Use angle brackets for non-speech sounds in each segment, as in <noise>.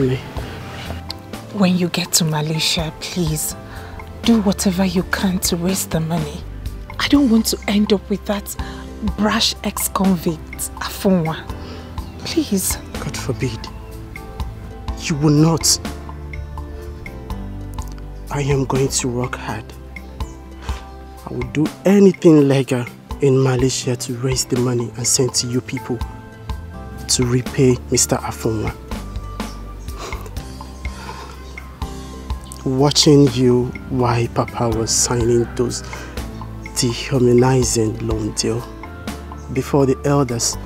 me. When you get to Malaysia, please do whatever you can to raise the money. I don't want to end up with that brash ex-convict, Afonwa. Please. God forbid. You will not. I am going to work hard. I will do anything legal in Malaysia to raise the money and send to you people to repay Mr. Afonwa. Watching you while Papa was signing those dehumanizing loan deal before the elders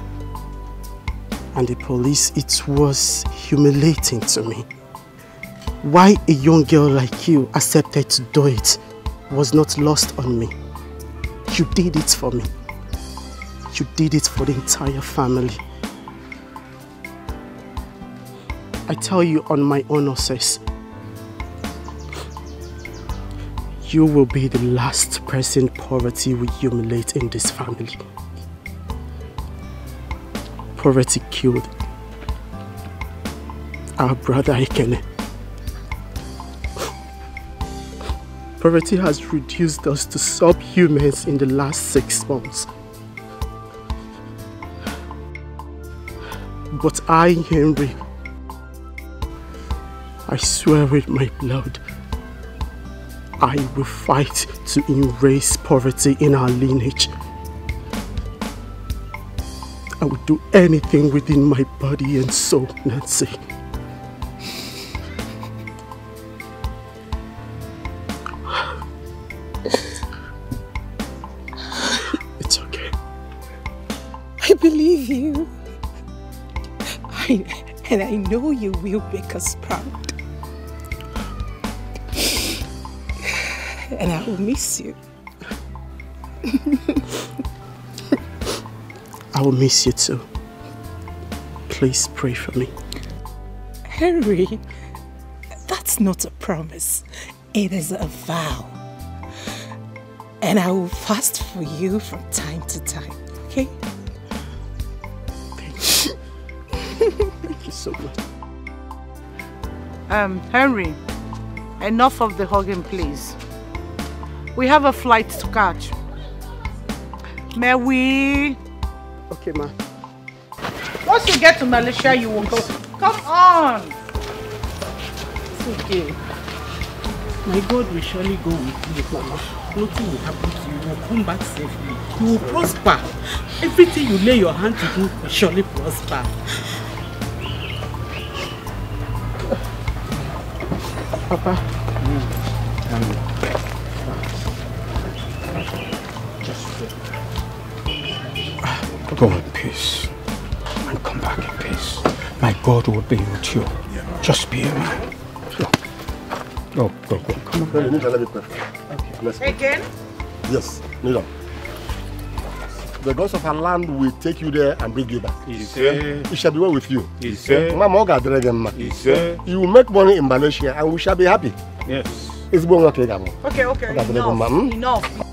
and the police, it was humiliating to me. Why a young girl like you accepted to do it was not lost on me. You did it for me. You did it for the entire family. I tell you on my own, sis, you will be the last person poverty will humiliate in this family. Poverty killed our brother Ikene. Poverty has reduced us to subhumans in the last six months. But I, Henry, I swear with my blood, I will fight to erase poverty in our lineage. I will do anything within my body and soul, Nancy. It's okay. I believe you. I, and I know you will make us proud. And I will miss you. I will miss you too. Please pray for me. Henry, that's not a promise. It is a vow. And I will fast for you from time to time, okay? Thank you so much. Um, Henry, enough of the hugging, please. We have a flight to catch. May we? Okay, ma. Once you get to Malaysia, you will go. Come on! It's okay. My God will surely go with you, Mama. Nothing will happen to you. You will come back safely. You will prosper. Everything you lay your hand to do will surely prosper. Papa. Go in peace and come back in peace. My God will be with you. Just be a man. Go. Go, go, go. Come on. No, you need to let me pray for. Let's go. Again? Yes, kneel. The gods of our land will take you there and bring you back. Ise. It shall be well with you. Ise. Mama, Oga Adregemma. You will make money in Malaysia and we shall be happy. Yes. Ezigbo nwa ka ị ga-amụ. Okay, okay, Oga Adregemma, hmm? enough.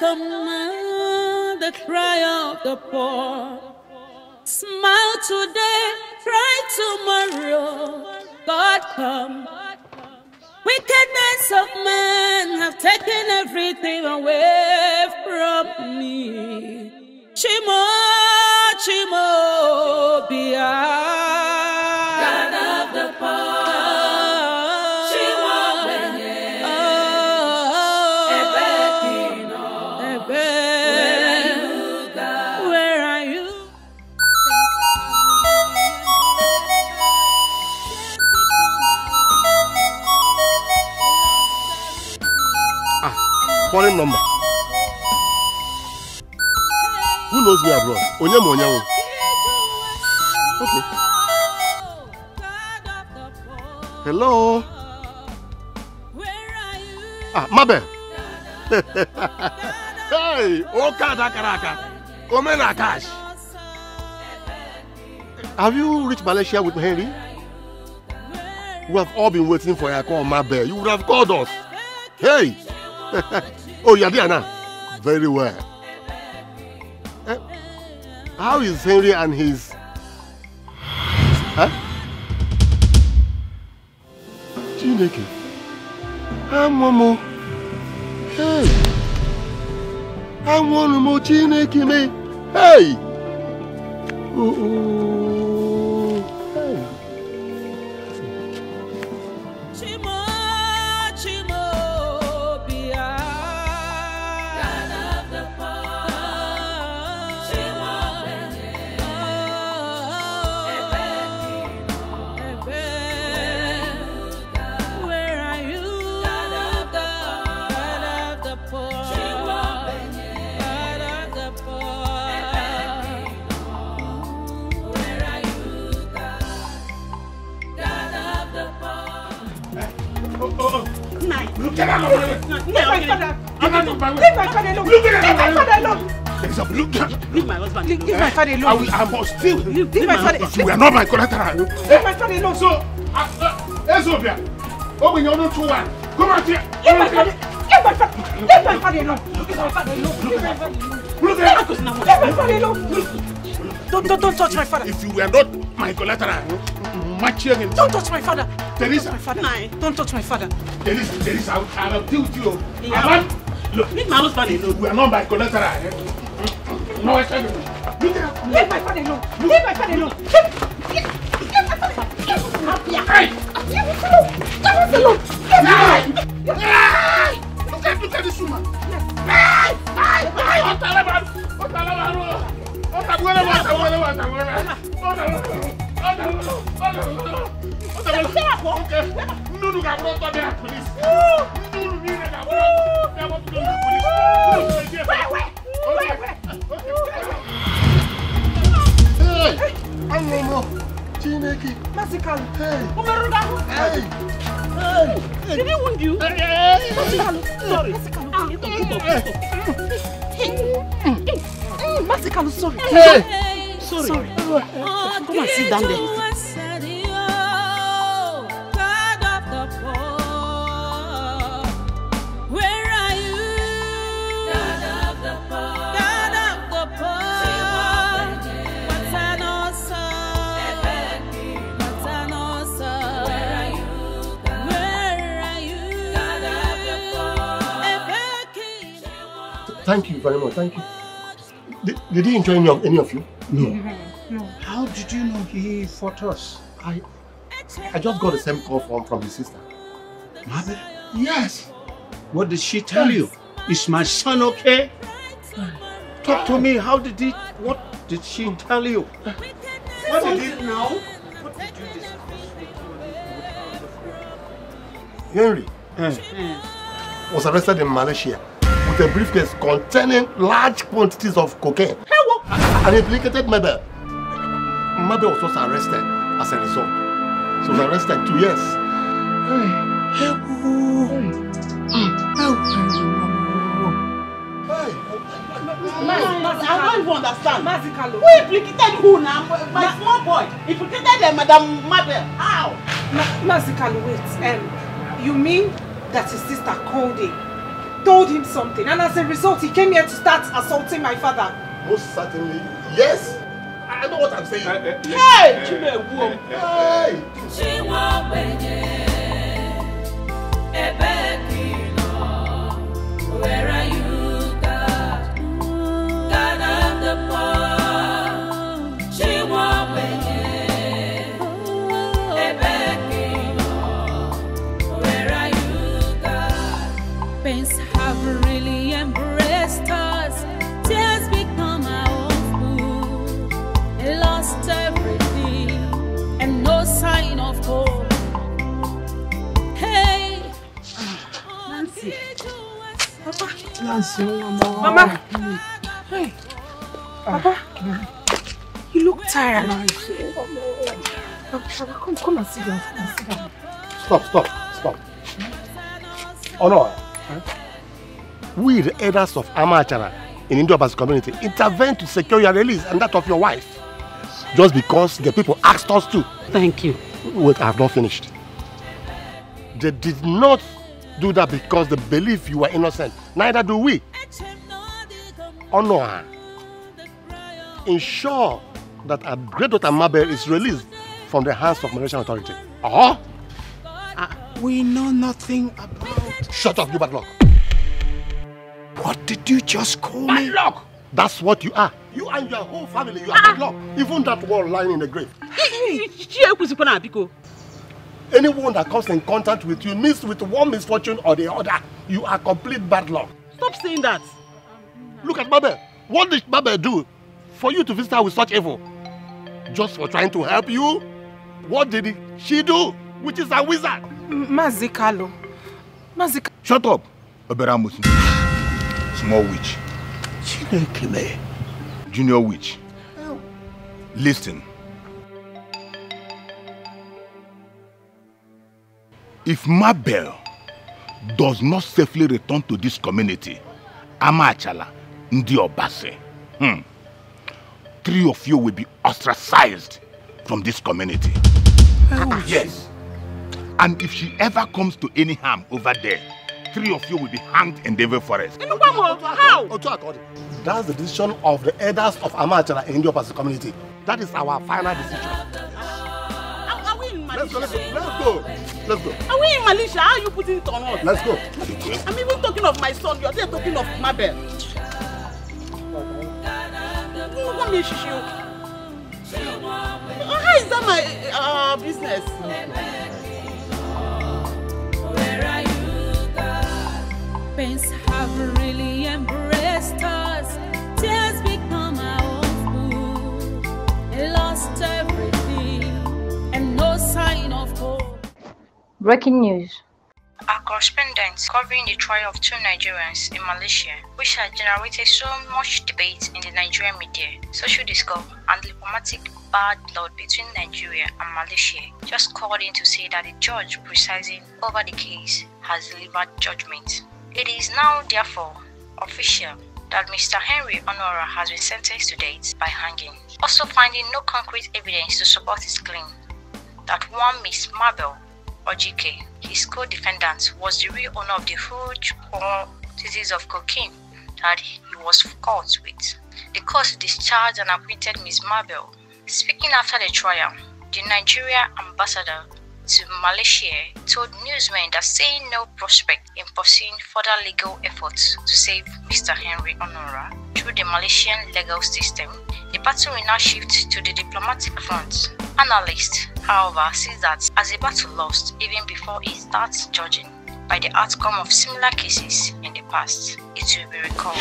Command, the cry of the poor. Smile today, cry tomorrow. God come. Wickedness of men have taken everything away from me. Chimo, Chimo, Bia. Abroad? Onye ma onye. Hello. Ah, Mabe. <laughs> hey, Oka Dakaraka. Come in, Akash. Have you reached Malaysia with Henry? We have all been waiting for your call, Mabe. You would have called us. Hey. <laughs> oh, you're there now. Very well. How is Henry and his... Huh? Chineke. Amụmụ. Hey. Anwụrụ m Chineke me. Hey. Oh, oh. Leave my husband alone. Leave my father I, alone. will, I must still. Leave my father. You are not my collateral. Leave my father alone. So, uh, uh, Ezobia, open your own two one. Come out here. Leave my father. Leave my father. Leave my father alone. Leave my father alone. Leave my father alone. Look at Leave my father alone. Don't, don't, don't touch my father. If you were not my collateral, match here and Don't touch my father. Teresa, My father. Don't touch my father. Teresa, Teresa, I will, I will deal with you. Yeah. I want, look, Leave my husband alone. you are not my collateral, eh? no, I can't. Look at Leave my father alone. Leave my father alone. Leave, leave, leave my father. Leave my father. Hey! Leave us alone. Leave us alone. Leave us alone. Hey! Look at, look at this woman. Hey! Hey! Hey! What the hell? What the hell? What the hell? What the hell? What the hell? What the hell? What the hell? Okay. Nunu ka bro to be a police. Nunu ni ka bro. Ka bro to be a police. Wait, wait. Hey! Angomo. Chineke. Massacre. Hey! Umeruga. Hey! Hey! Did he wound you? Hey! Sorry. Massacre, sorry. Hey! Sorry. Ah, Come Come and sit down there. God of the poor, where are you? God of the poor, God of the poor, what's an awesome, what's an awesome? Where are you? Where are you? God of the poor, Thank you very much. Thank you. Did, did he enjoy any of, any of you? <laughs> No. How did you know he fought us? I I just got the same call from, from his sister. Mother, Yes. what did she tell you? Is my son okay? Talk to me. How did he? What did she tell you? What did he now? Henry eh. Eh. was arrested in Malaysia with a briefcase containing large quantities of cocaine and implicated Mabel. Mabel was also arrested as a result. She was arrested two years. Hey. I don't even understand. Who implicated who now? My small boy implicated uh, Madam Mabel. How? Massacre, wait. Um, you mean that his sister called him, told him something, and as a result, he came here to start assaulting my father? Most certainly, yes. I know what I'm saying. Hey, Chimewu. Hey! Where are you, Nancy. Papa. Nancy, Mama. Hey. Papa, you look tired. Papa, come, come and sit down. Come and sit down. Stop, stop, stop. Honor, we, the elders of Amachara in Indo-Abbas community, intervene to secure your release and that of your wife. Just because the people asked us to. Thank you. Wait, I have not finished. They did not do that because they believe you are innocent. Neither do we. Honor, ensure that our great daughter Mabel is released from the hands of Malaysian authority. Uh-huh. We know nothing about... Shut up, you bad luck. What did you just call Bad me? luck! That's what you are. You and your whole family, you are bad luck. Even that one lying in the grave. Anyone that comes in contact with you meets with one misfortune or the other. You are complete bad luck. Stop saying that. Look at Mabel. What did Mabel do for you to visit her with such evil? Just for trying to help you? What did she do? Which is a wizard. Mazikalo. Mazikalo. Shut up, Oberamusu. Small witch. Chinekele. Junior witch. Listen. If Mabel does not safely return to this community, Amachala, Ndi Obase, hmm, three of you will be ostracized from this community. Yes. And if she ever comes to any harm over there, three of you will be hanged in Devil Forest. How? That's the decision of the elders of Amachara in Pacific community. That is our final decision. Let's go, let's go, let's go. Let's go. Are we in Malaysia? How are you putting it on us? Let's go. I'm even talking of my son. You're there talking of Mabel. Me to show? How is that my uh, business? Where are you, God? Pains have really embraced Breaking news. Our correspondents covering the trial of two Nigerians in Malaysia, which has generated so much debate in the Nigerian media, social discourse, and diplomatic bad blood between Nigeria and Malaysia, just called in to say that the judge presiding over the case has delivered judgment. It is now, therefore, official that Mr. Henry Honora has been sentenced to death by hanging, also finding no concrete evidence to support his claim that one Miss Mabel Ojike, his co-defendant, was the real owner of the huge quantities of cocaine that he was caught with. The court discharged and acquitted Ms. Mabel. Speaking after the trial, the Nigeria ambassador to Malaysia told newsmen that seeing no prospect in pursuing further legal efforts to save Mr. Henry Honora through the Malaysian legal system, the battle will now shift to the diplomatic front. Analysts, however, sees that as a battle lost even before it starts judging by the outcome of similar cases in the past. It will be recalled.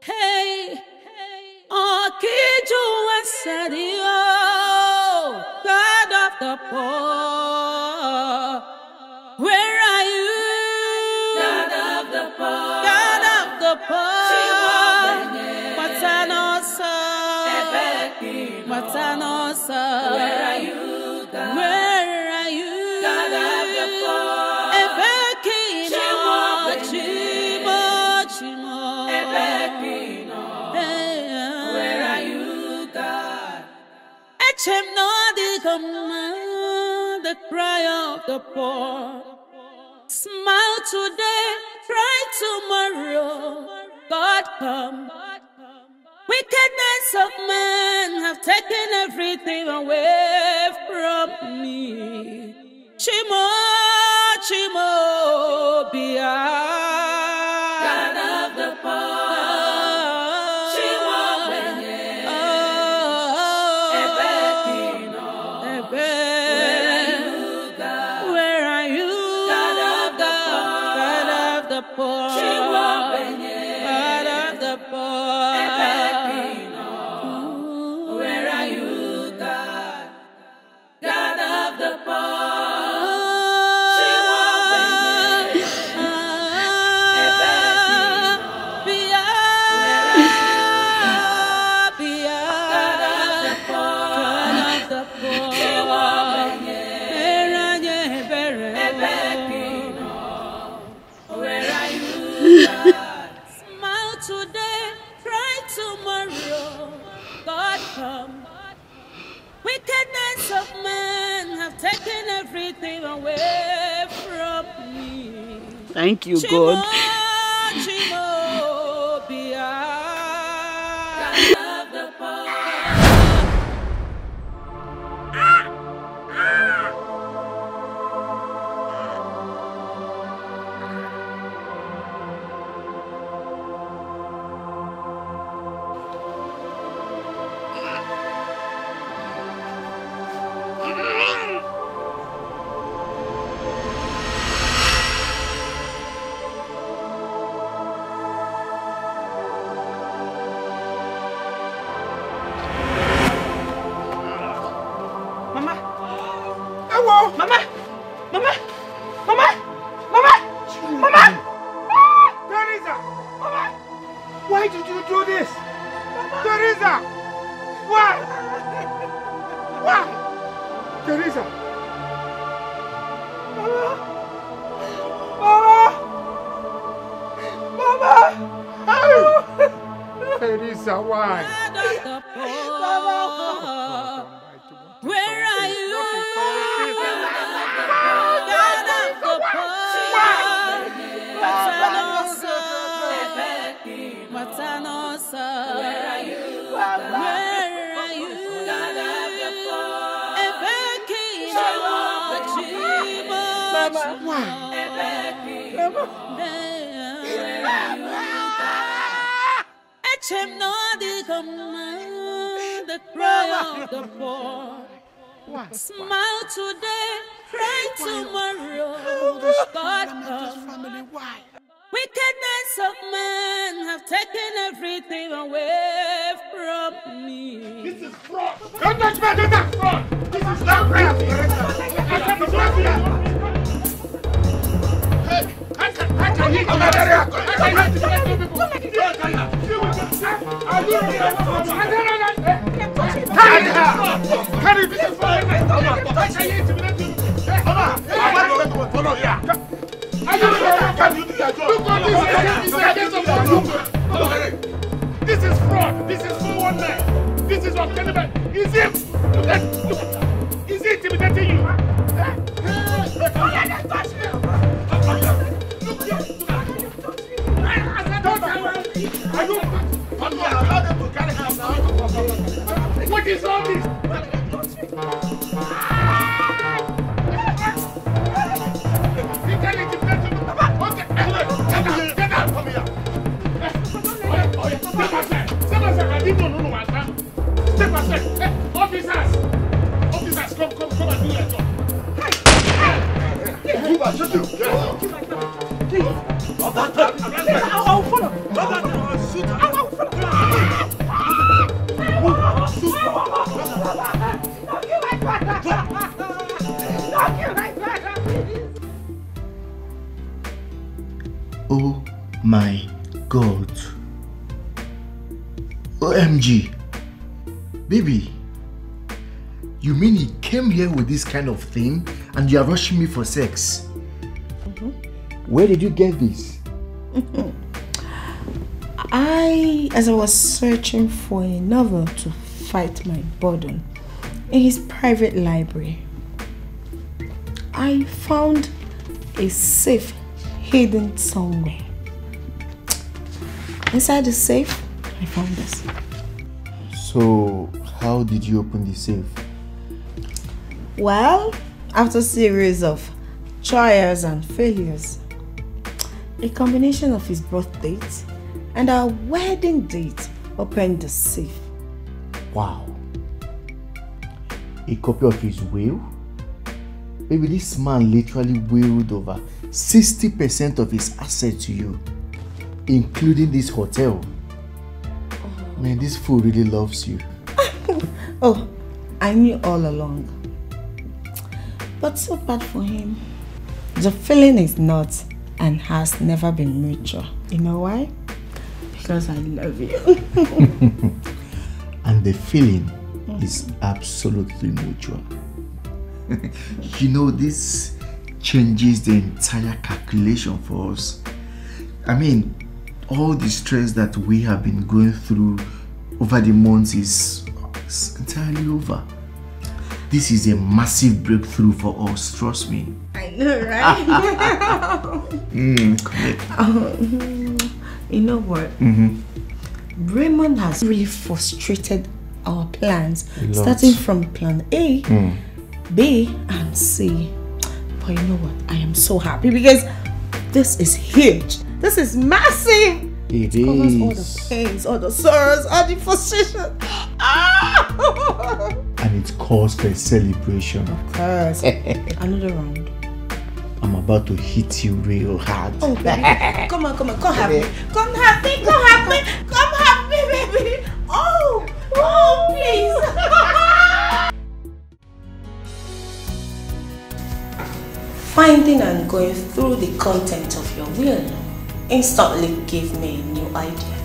Hey, Asadio, God of the poor. Where are you? God? Where are you? God of the poor. Ebekino. Chimo, chimo. Ebekino. Eh, Where eh. are you, God? Echem no the command, the cry of the poor. Smile today, cry tomorrow. God come. Wickedness of men have taken everything away from me. Chimo, chimo, bia. Thank you, God. Kind of thing and you are rushing me for sex? Where did you get this? <laughs> I, as I was searching for a novel to fight my burden in his private library, I found a safe hidden somewhere. Inside the safe, I found this. So, how did you open the safe? Well, after a series of trials and failures, a combination of his birth date and our wedding date opened the safe. Wow. A copy of his will? Maybe this man literally willed over 60% of his assets to you, including this hotel. Man, this fool really loves you. <laughs> Oh, I knew all along. But so bad for him. The feeling is not and has never been mutual. You know why? Because I love you. <laughs> and the feeling is absolutely mutual. <laughs> you know, this changes the entire calculation for us. I mean, all the stress that we have been going through over the months is, entirely over. This is a massive breakthrough for us, trust me. I know, right? <laughs> Mm. Um, you know what? Mm-hmm. Raymond has really frustrated our plans, starting from plan A, Mm. B, and C. But you know what? I am so happy because this is huge. This is massive. It Covers all the pains, all the sorrows, all the frustration. <laughs> Ah! <laughs> And it calls for a celebration. Of course. <laughs> Another round. I'm about to hit you real hard. Oh, baby. <laughs> come on, come on, come have me. Come have me, come have me, come have me, baby. Oh, oh, please. <laughs> Finding and going through the content of your will instantly gave me a new idea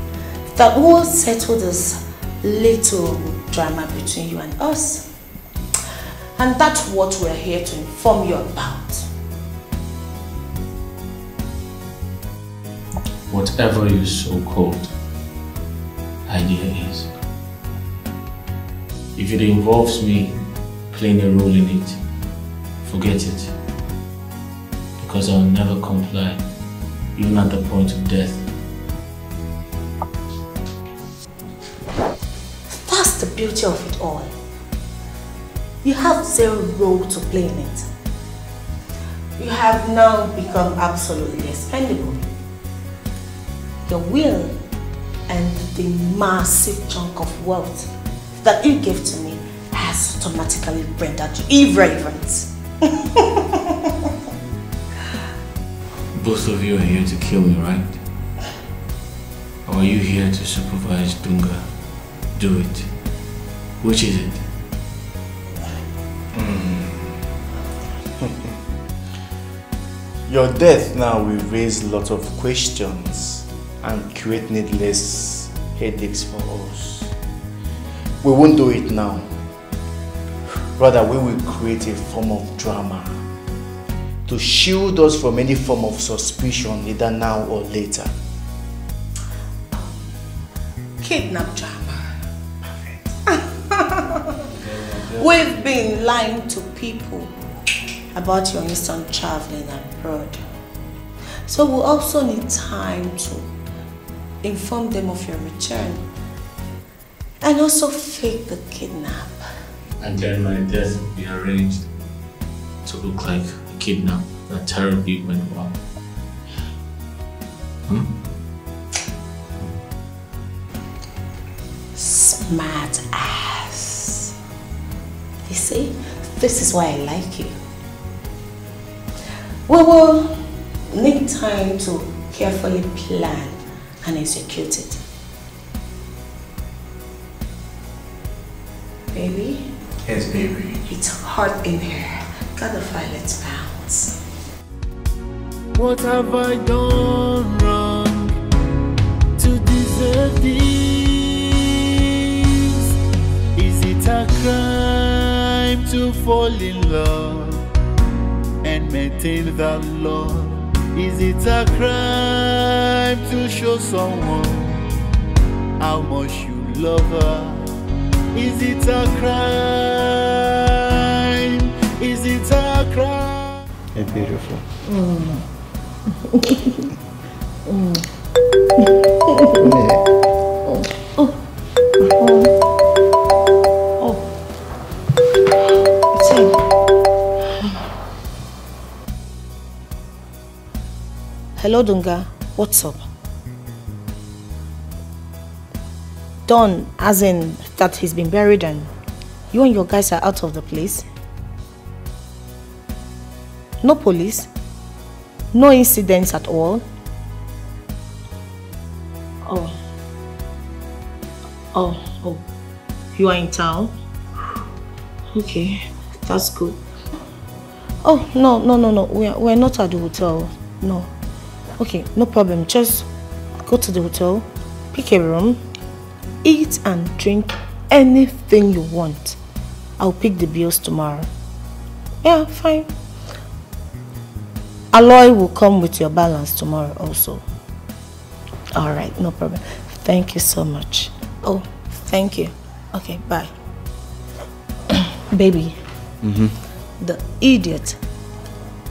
that will settle this little drama between you and us. And that's what we're here to inform you about. whatever your so-called idea is. If it involves me playing a role in it, forget it. Because I'll never comply, even at the point of death. Beauty of it all. You have zero role to play in it. You have now become absolutely expendable. Your will and the massive chunk of wealth that you gave to me has automatically rendered you irrelevant. <laughs> Both of you are here to kill me, right? Or are you here to supervise Dunga? Do it. Which is it? Hmm. <laughs> Your death now will raise a lot of questions and create needless headaches for us. We won't do it now. Rather, we will create a form of drama to shield us from any form of suspicion either now or later. Kidnap drama. We've been lying to people about your instant traveling abroad. So we also need time to inform them of your return and also fake the kidnap. And then my death will be arranged to look like a kidnap that terribly went wrong. Hmm? Smart ass. You see, this is why I like you. We will need time to carefully plan and execute it. Baby, Yes, baby. it's hot in here. Gotta find let's bounce. What have I done wrong to deserve this? Is it a crime to fall in love and maintain that love? Is it a crime to show someone how much you love her? Is it a crime? Is it a crime? You're beautiful. Mm. <laughs> Hello, Dunga. What's up? Don, as in that he's been buried and you and your guys are out of the place? No police? No incidents at all? Oh. Oh, oh. You are in town? Okay, that's good. Oh, no, no, no, no. We're, we're not at the hotel. No. Okay, no problem. Just go to the hotel, pick a room, eat and drink anything you want. I'll pick the bills tomorrow. Yeah, fine. Aloy will come with your balance tomorrow also. Alright, no problem. Thank you so much. Oh, thank you. Okay, bye. <clears throat> Baby, Mm-hmm. The idiot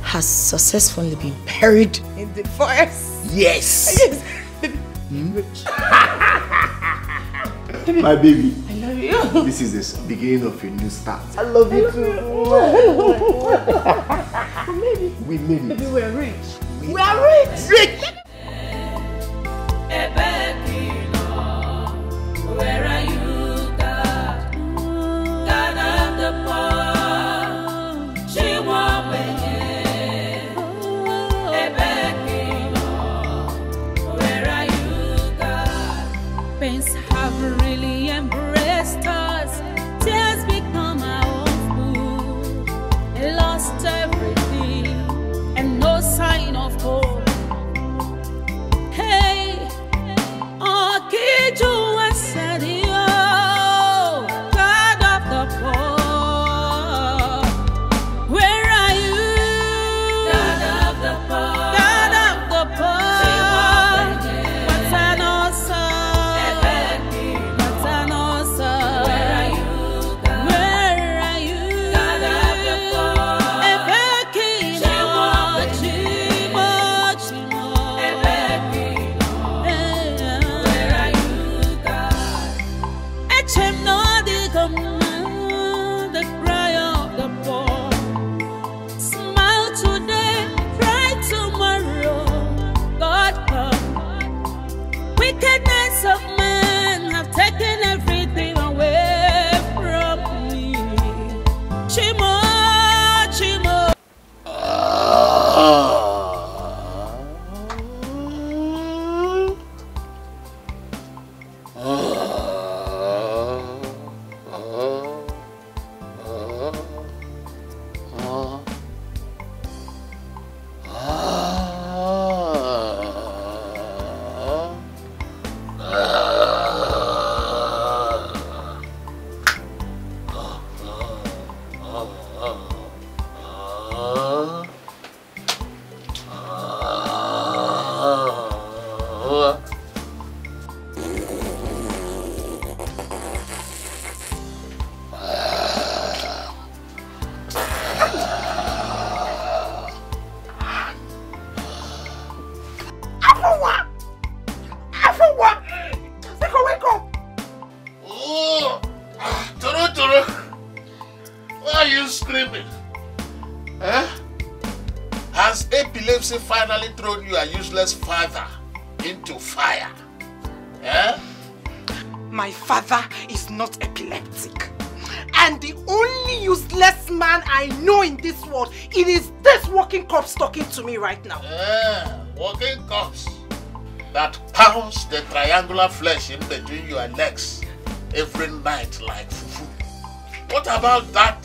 has successfully been buried in the forest. Yes. Yes. Hmm. My baby. I love you. This is the beginning of a new start. I love you too. <laughs> Oh <laughs> maybe. We made it. Maybe we're rich. We are rich. Rich. Where corpse talking to me right now. Eh, walking corpse that pounds the triangular flesh in between your legs every night like fufu. What about that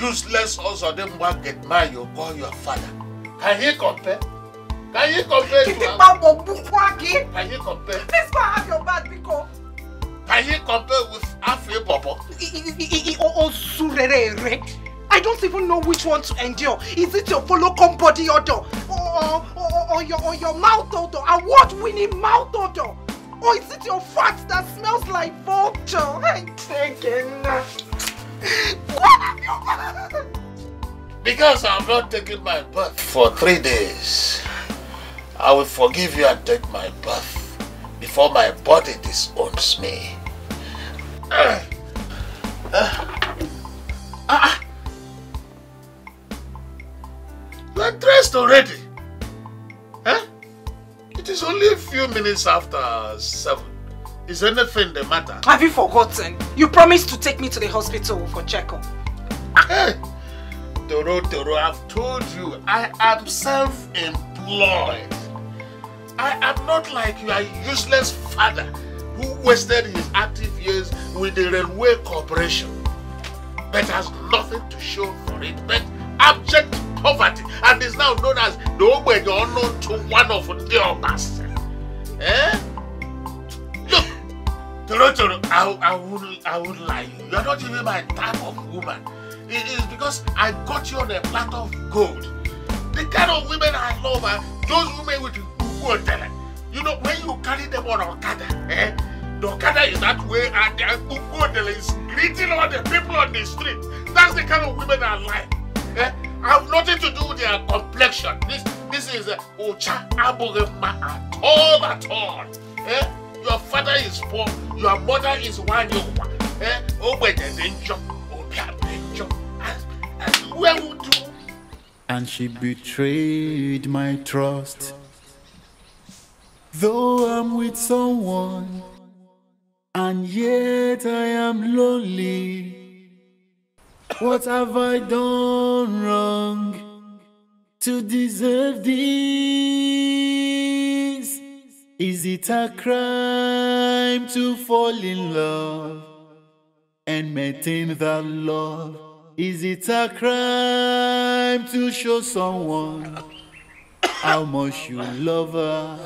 useless Ozodemwa Getma you call your father? Can he compare? Can you compare to him? Can you compare? Go and have your bag, Biko. Can you compare with Afri Popo? Osurere. I don't even know which one to endure. Is it your follow come body odor? Or, or, or, your, or your mouth odor? Award-winning mouth odor? Or is it your fat that smells like vulture? I'm taking What have Because I'm not taking my bath for three days, I will forgive you and take my bath before my body disowns me. Ah. Ah. Ah. You are dressed already. Huh? It is only a few minutes after seven. Is anything the matter? Have you forgotten? You promised to take me to the hospital for checkup. Hey, Toro Toro, I've told you, I am self-employed. I am not like your useless father who wasted his active years with the railway corporation but has nothing to show for it but abject poverty and is now known as the Ogbenye unknown to one of the Obas. Eh? Look, Toro Toro, I, I, wouldn't, I wouldn't lie. You are not even my type of woman. It is because I got you on a platter of gold. The kind of women I love are those women with good talent. You know, when you carry them on Okada, eh? The Okada is that way and the Ugodele is greeting all the people on the street. That's the kind of women I like. Eh? Have nothing to do with their complexion. This this is uh, Ocha Abogema at all at all. Eh? Your father is poor, your mother is one you eh? Obededenjo, Obiabenjo. Where would you and she betrayed my trust. Though I'm with someone, and yet I am lonely. What have I done wrong to deserve this? Is it a crime to fall in love and maintain that love? Is it a crime to show someone how much you love her?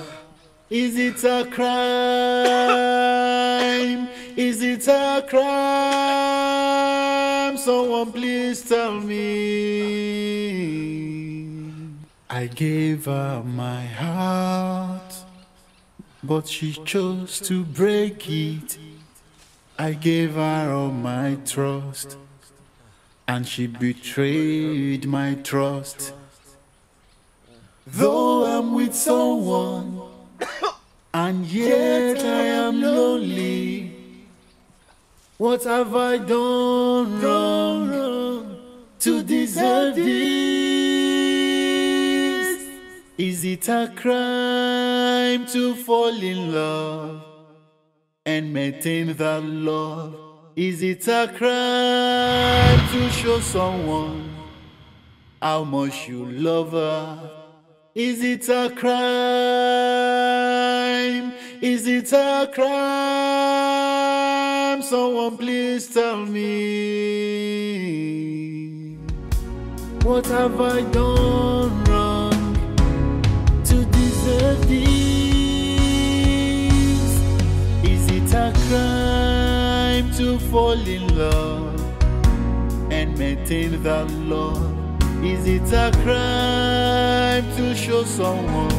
Is it a crime? Is it a crime? Someone please tell me. I gave her my heart, but she chose to break it. I gave her all my trust and she betrayed my trust. Though I'm with someone, <coughs> and yet I am lonely. What have I done wrong to deserve this? Is it a crime to fall in love and maintain that love? Is it a crime to show someone how much you love her? Is it a crime? Is it a crime? Someone please tell me. What have I done wrong to deserve this? Is it a crime to fall in love and maintain that love? Is it a crime to show someone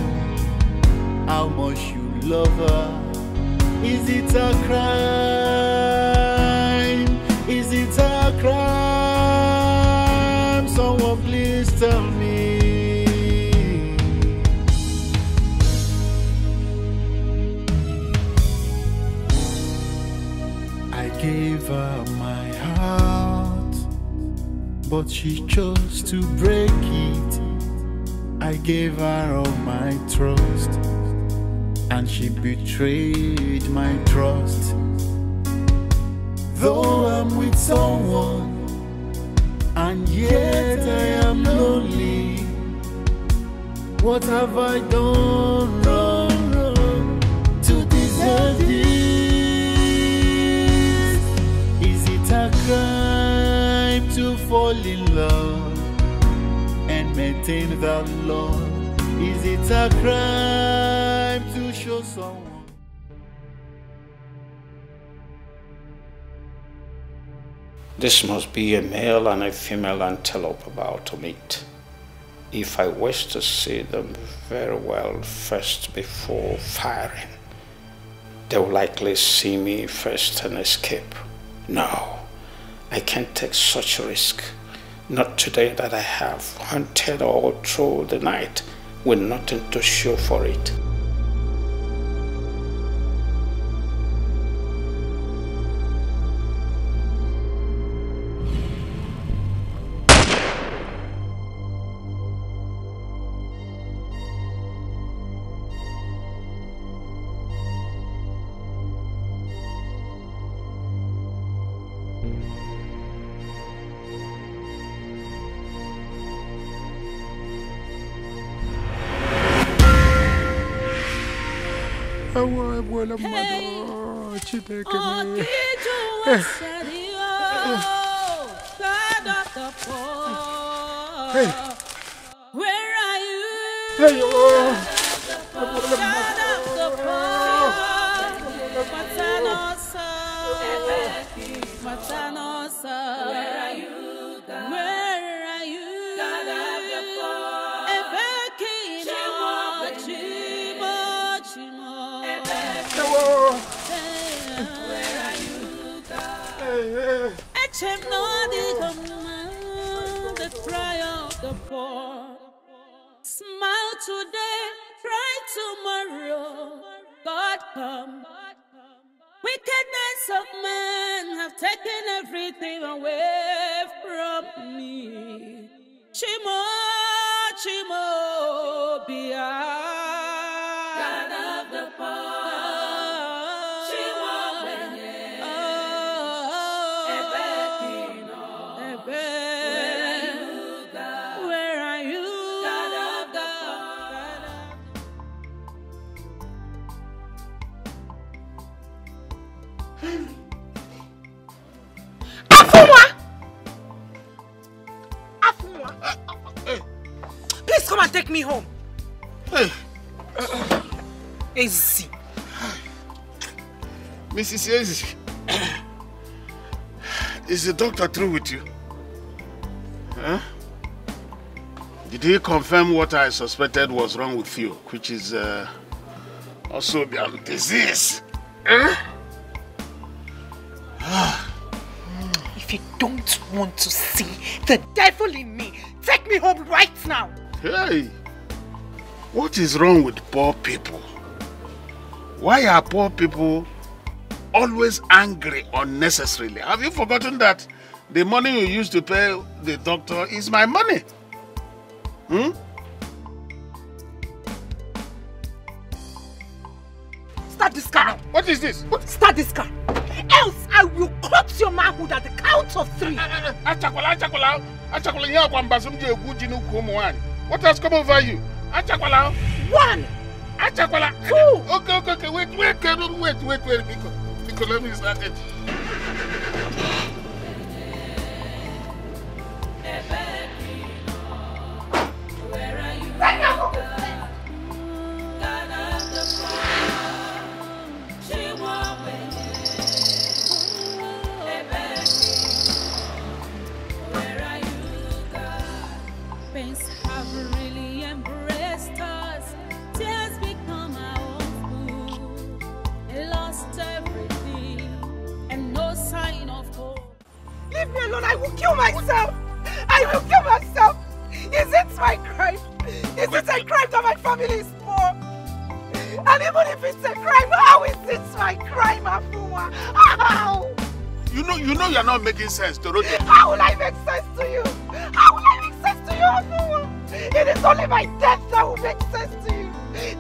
how much you love her? Is it a crime? Crime? Someone please tell me. I gave her my heart, but she chose to break it. I gave her all my trust, and she betrayed my trust. Though I'm with someone, and yet I am lonely. What have I done wrong, wrong to deserve this? Is it a crime to fall in love and maintain that love? Is it a crime to show someone? This must be a male and a female antelope about to meet. If I wish to see them very well first before firing, they will likely see me first and escape. No, I can't take such a risk. Not today that I have hunted all through the night with nothing to show for it. Take me home. Hey, Easy. Mrs. Ezi, is the doctor through with you? Huh? Did he confirm what I suspected was wrong with you, which is uh, also the disease? Huh? If you don't want to see the devil in me, take me home right now. Hey, what is wrong with poor people? Why are poor people always angry unnecessarily? Have you forgotten that the money you used to pay the doctor is my money? Hmm? Start this car. What is this? Start this car. Else I will cut your manhood at the count of three. Achakwala, achakwala, achakwala, ihe akwa mbasum ji egwu ji n'ukwu ụmụ nwaanyị. What has come over you? Achakwala. One. Achakwala. Two. Okay, okay, okay. Wait, wait, wait, wait, wait, wait. Biko, Biko, let me start it. Making sense, Dorothy. How will I make sense to you? How will I make sense to you, Afuwa? It is only my death that will make sense to you.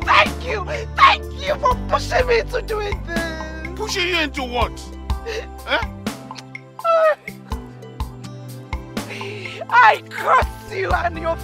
Thank you. Thank you for pushing me to doing this. Pushing you into what? Eh? I curse you and your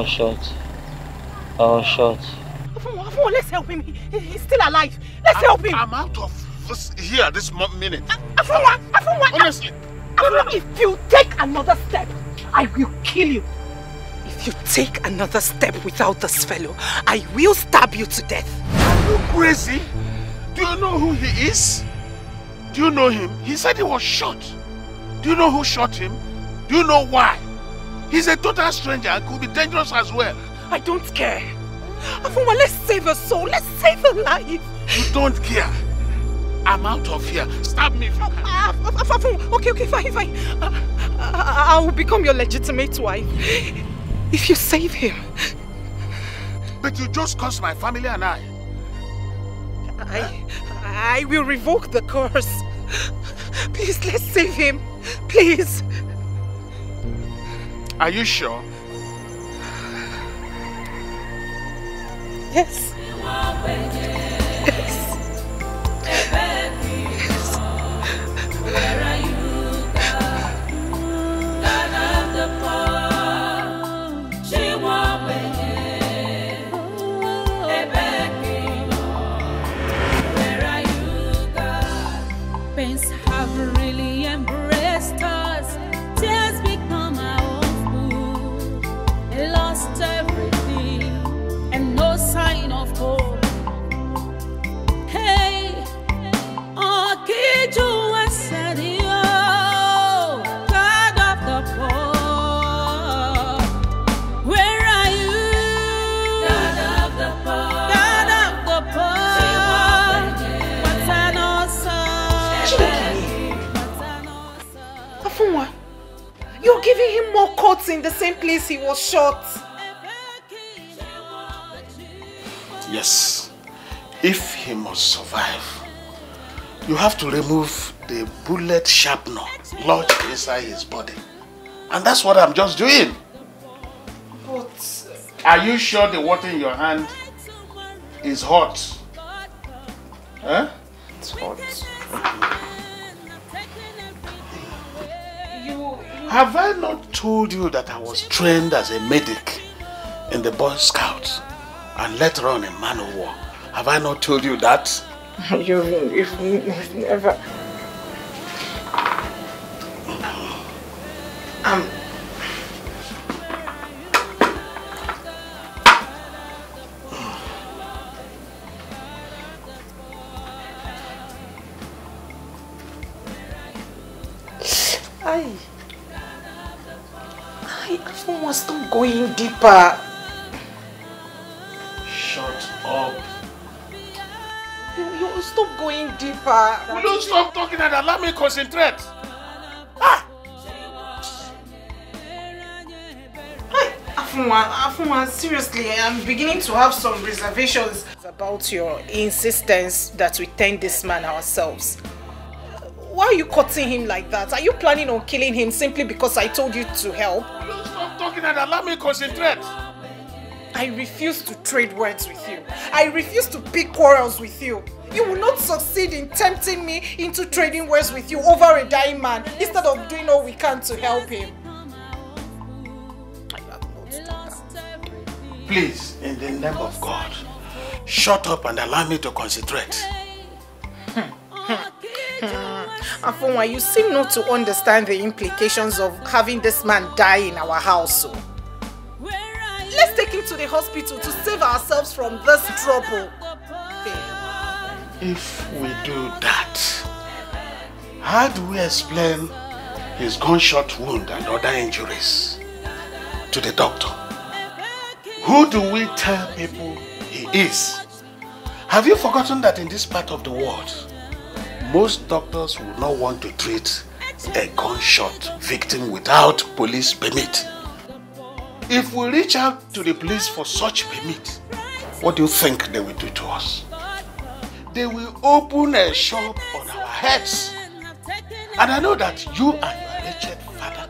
Oh, shot. Oh, shot. Afuwa, Afuwa, let's help him. He's still alive. Let's help him. I'm out of this here this mo- minute. Ah, ah, Afuwa, Afuwa. Ah, Honestly. Afuwa, if you take another step, I will kill you. If you take another step without this fellow, I will stab you to death. Are you crazy? Do you know who he is? Do you know him? He said he was shot. Do you know who shot him? Do you know why? He's a total stranger and could be dangerous as well. I don't care. Afuwa, let's save a soul. Let's save a life. You don't care. I'm out of here. Stab me if you can. Ah, ah, ah, ah Af- Af- okay, okay, fine, fine. Uh, I will become your legitimate wife. If you save him, But you just cost my family and I. I, I will revoke the curse. Please, let's save him. Please. Are you sure? Yes. Cuts in the same place he was shot. Yes. If he must survive, you have to remove the bullet shrapnel lodged inside his body. And that's what I'm just doing. But Are you sure the water in your hand is hot? Huh? It's hot. You, Have I not told you that I was trained as a medic in the Boy Scouts and later on in man of war? Have I not told you that? <laughs> you, you've, you've never. Um. Going deeper. Shut up. You, you stop going deeper. Will you stop talking and allow me concentrate? Afunwa, Afunwa, seriously, I'm beginning to have some reservations about your insistence that we tend this man ourselves. Why are you cutting him like that? Are you planning on killing him simply because I told you to help? Will you stop talking and allow me to concentrate? I refuse to trade words with you. I refuse to pick quarrels with you. You will not succeed in tempting me into trading words with you over a dying man instead of doing all we can to help him. Please, in the name of God, shut up and allow me to concentrate. Hmm. Hmm. <laughs> Afonwa, you seem not to understand the implications of having this man die in our house. oh. Let's take him to the hospital to save ourselves from this trouble. Oh. If we do that, how do we explain his gunshot wound and other injuries to the doctor? Who do we tell people he is? Have you forgotten that in this part of the world, most doctors would not want to treat a gunshot victim without police permit? If we reach out to the police for such permit, what do you think they will do to us? They will open a shop on our heads. And I know that you and your wretched father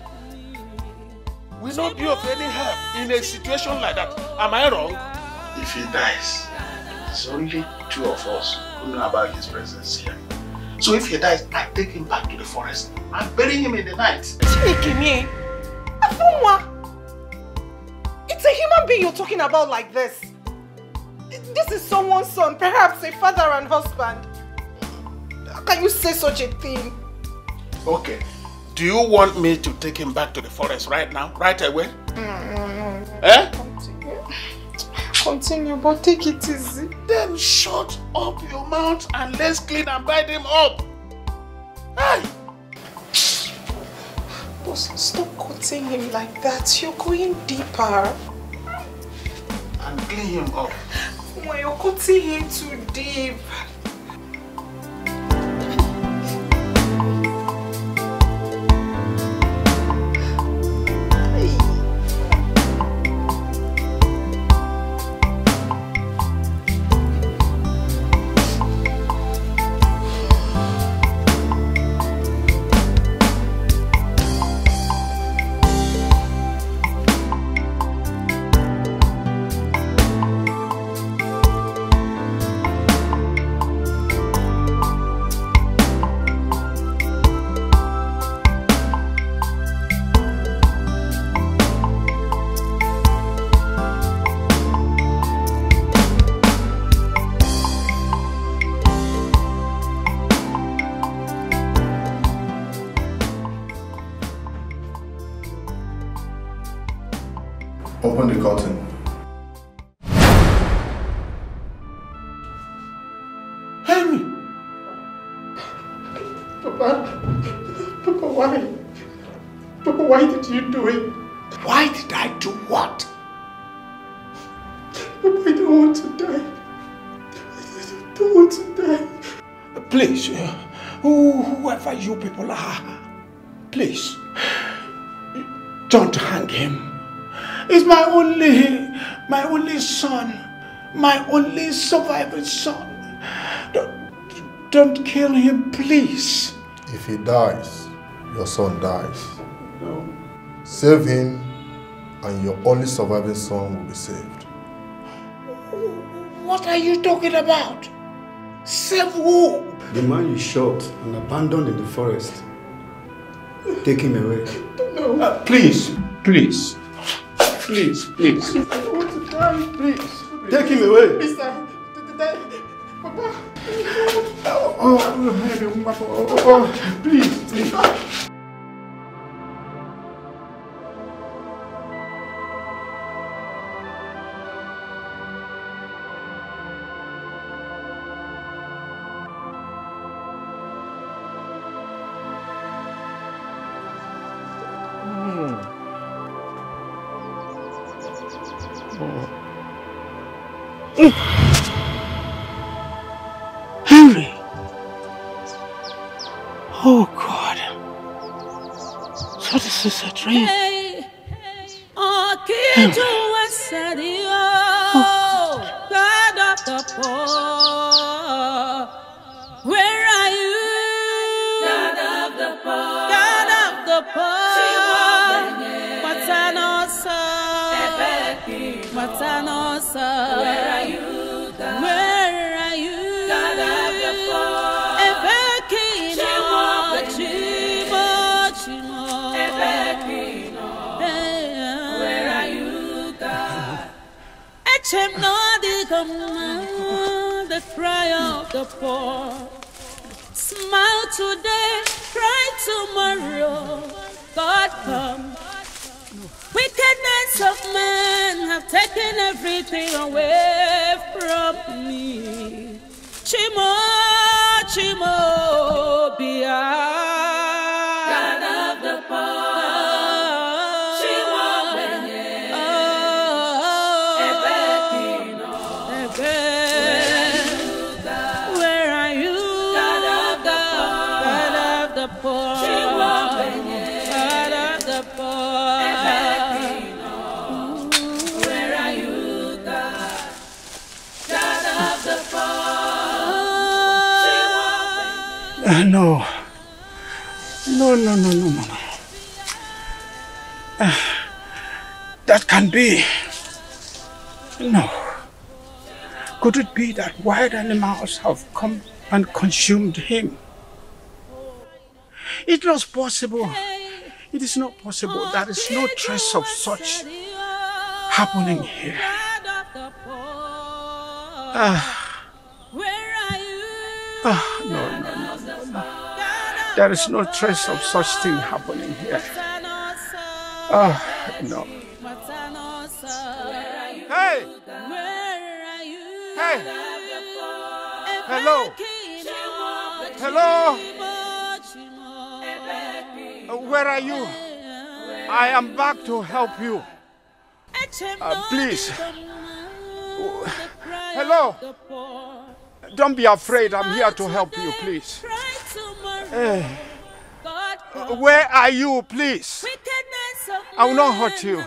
will not be of any help in a situation like that. Am I wrong? If he dies, it's only two of us who know about his presence here. So if he dies, I take him back to the forest and bury him in the night. Chinekemie, Afonwa, it's a human being you're talking about like this. This is someone's son, perhaps a father and husband. How can you say such a thing? Okay. Do you want me to take him back to the forest right now? Right away? Eh? Continue. But take it easy. Then shut up your mouth and let's clean and bind him up. Hey! Boss, stop cutting him like that. You're going deeper. And clean him up. When you're cutting him too deep. Only surviving son. Don't, don't kill him, please. If he dies, your son dies. No. Save him, and your only surviving son will be saved. What are you talking about? Save who? The man you shot and abandoned in the forest. Take him away. Uh, please, please, please, please. I want to die. Please, take him away. Mister, Papa. Oh, oh, oh, oh, please, please. Uh, no. No, no, no, no, no. Uh, that can be. No. Could it be that wild animals have come and consumed him? It was possible. It is not possible. There is no trace of such happening here. Ah. Ah, no, no, no, no. There is no trace of such thing happening here. Ah, no. Hey! Hey! Hello! Hello! Uh, Where are you? I am back to help you. Uh, please. Hello! Don't be afraid. I'm here to help you, please. Eh, where are you, please? I will not hurt you.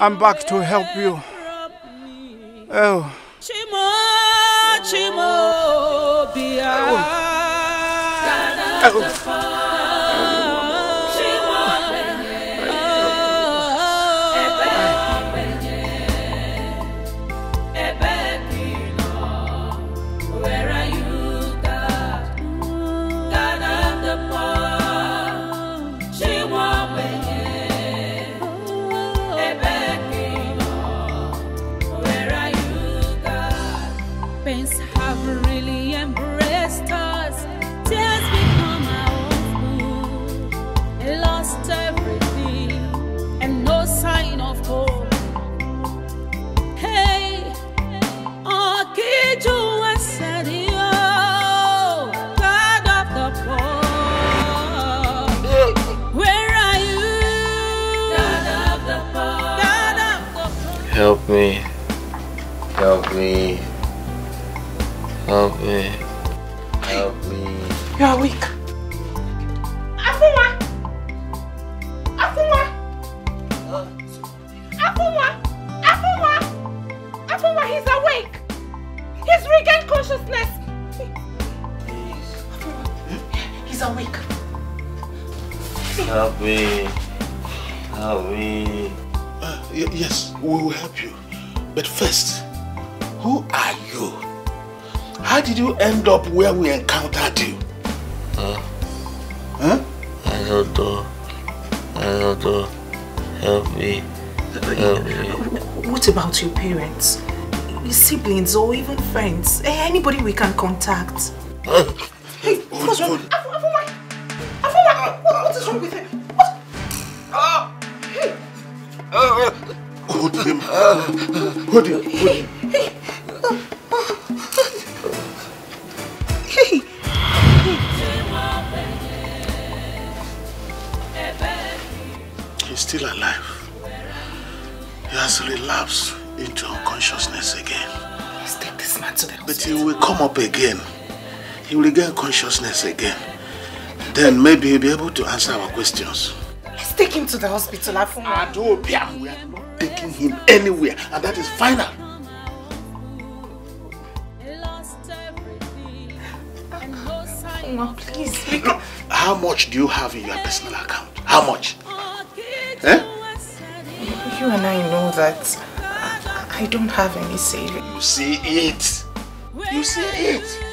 I'm back to help you. Oh. Chimo, chimo, bia. God Pains have really embraced us. Tears become our food. Lost everything and no sign of hope. Hey, Okiju Asadio, God of the poor. Where are you? God of the poor. God of the poor. Help me. Help me. Help end up where we encountered you? Huh? Huh? I don't know. I don't know. Help me. Help me. What about your parents? Your siblings or even friends? Eh, Anybody we can contact? He will regain consciousness again. Then maybe he'll be able to answer our questions. Let's take him to the hospital, Afunwa. Adobia, we are not taking him anywhere, and that is final. Afunwa, please. We can... How much do you have in your personal account? How much? Eh? You and I know that I I don't have any savings. You see it. You see it.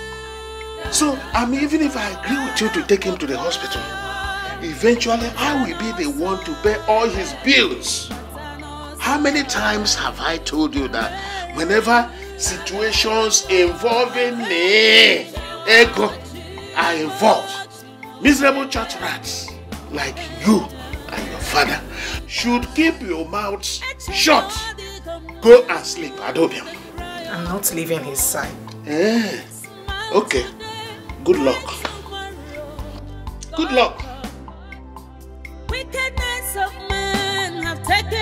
So, I mean, even if I agree with you to take him to the hospital, eventually I will be the one to pay all his bills. How many times have I told you that whenever situations involving me, ego, are involved, miserable church rats like you and your father should keep your mouths shut. Go and sleep, Adobium. I'm not leaving his side. Eh, okay. Good luck. Good luck. Wickedness of men have taken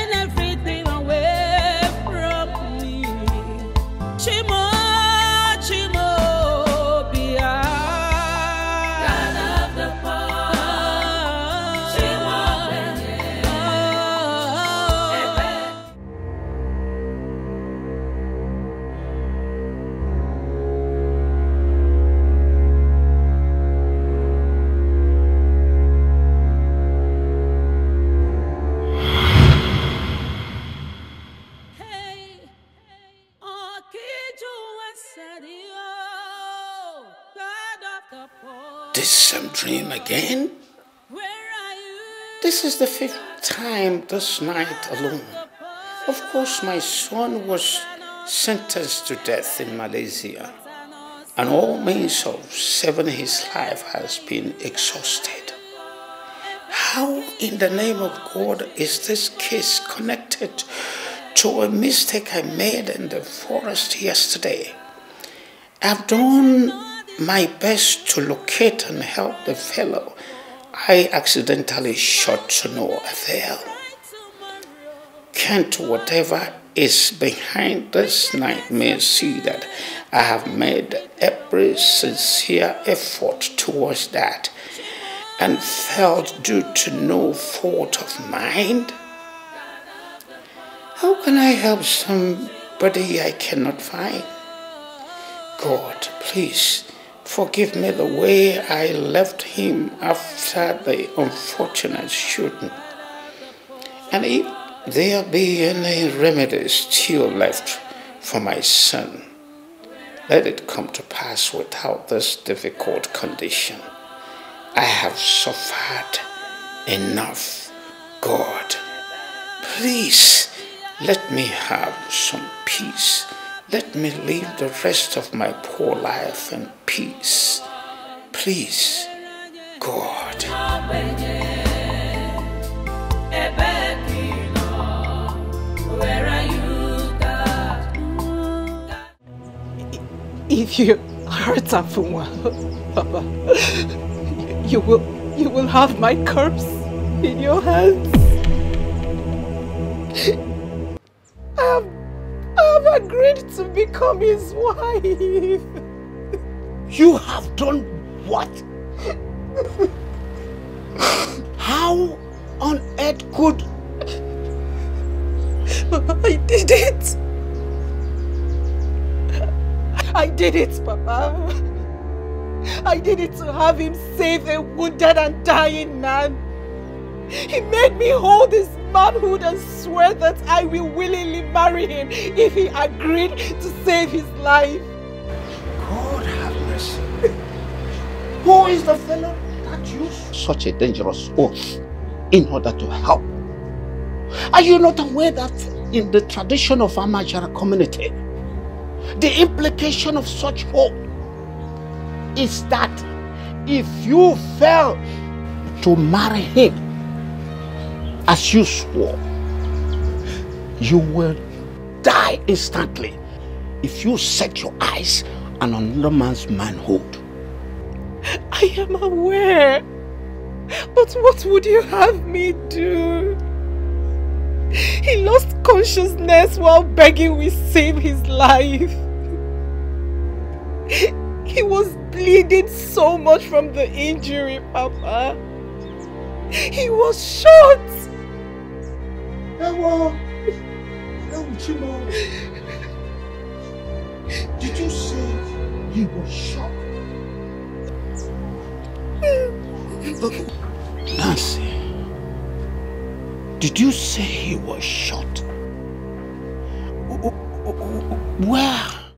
dream again? This is the fifth time this night alone. Of course, my son was sentenced to death in Malaysia, and all means of saving his life has been exhausted. How, in the name of God, is this case connected to a mistake I made in the forest yesterday? I've done my best to locate and help the fellow I accidentally shot to no avail. Can't whatever is behind this nightmare see that I have made every sincere effort towards that and felt due to no fault of mine? How can I help somebody I cannot find? God, please forgive me the way I left him after the unfortunate shooting. And if there be any remedy still left for my son, let it come to pass without this difficult condition. I have suffered enough, God. Please let me have some peace. Let me live the rest of my poor life in peace. Please, God. If you hurt Afunwa, Papa, you will you will have my corpse in your hands. I <laughs> have ah, have agreed to become his wife. <laughs> You have done what? How on earth could... I did it. I did it, Papa. I did it to have him save a wounded and dying man. He made me hold his manhood and swear that I will willingly marry him if he agreed to save his life. God have mercy. <laughs> Who is the fellow that used such a dangerous oath in order to help? Are you not aware that in the tradition of our Amajara community, the implication of such oath is that if you fail to marry him as you swore, you will die instantly if you set your eyes on another man's manhood. I am aware. But what would you have me do? He lost consciousness while begging we save his life. He was bleeding so much from the injury, Papa. He was shot. Did you say he was shot? Nancy, did you say he was shot? Where?